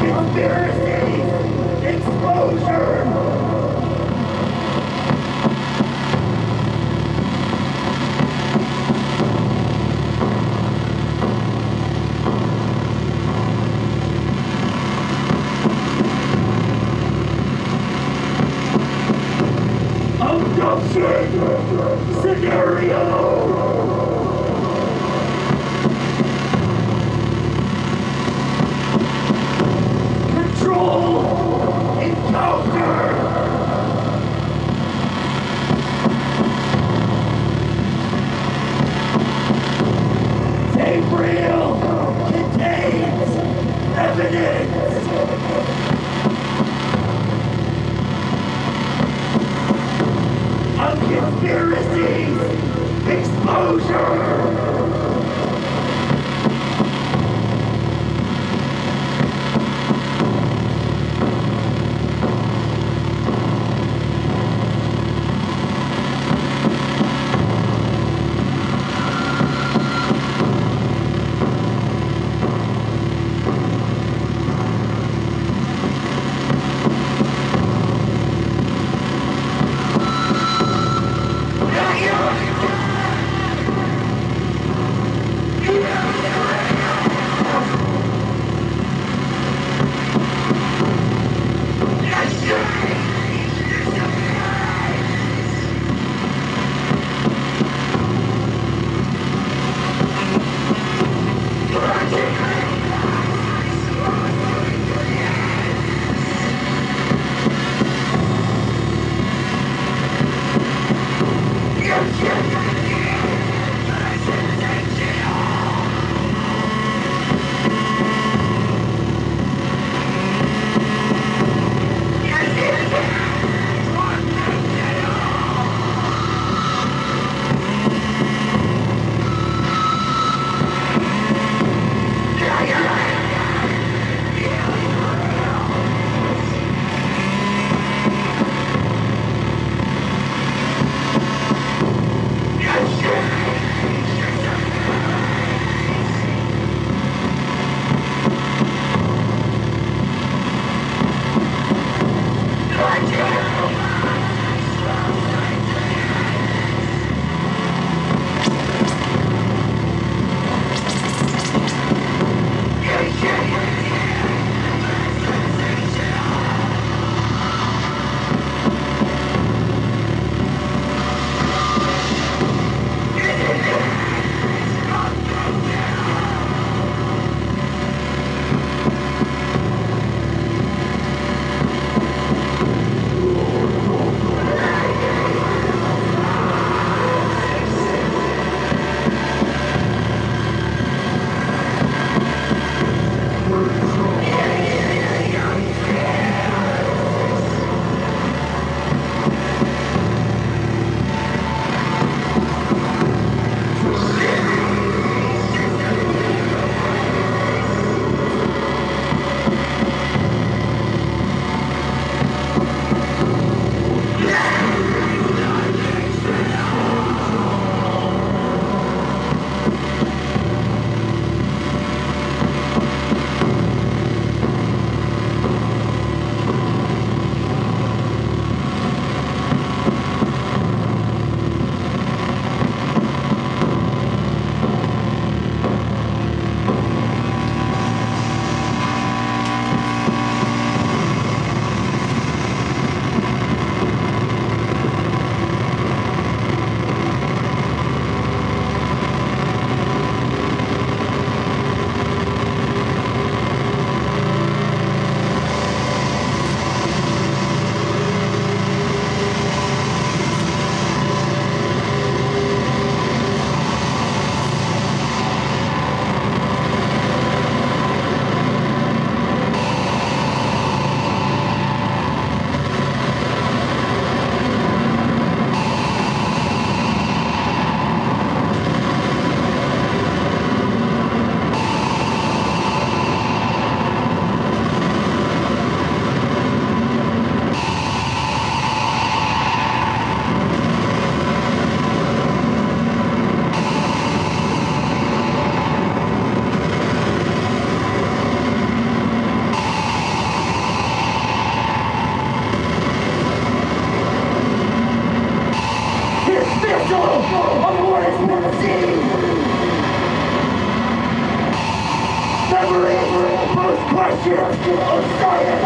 conspiracy exposure. Abduction scenario. Reel contains evidence. A conspiracy exposure. Of science.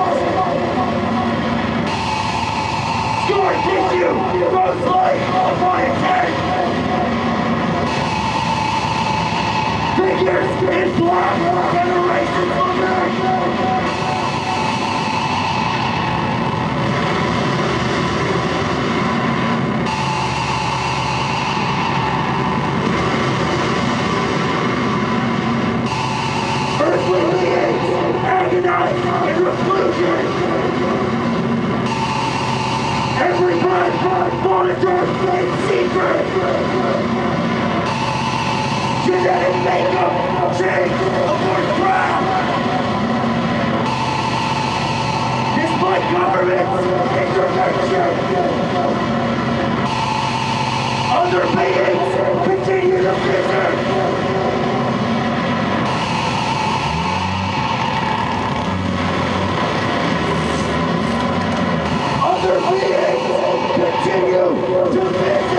Scar tissue grows light upon its head. Figures in black generations of men. Agonize in reclusion. Every breath monitored in secret. Genetic makeup change aboard craft. Despite government's intervention. Other beings continue to visit. To visit.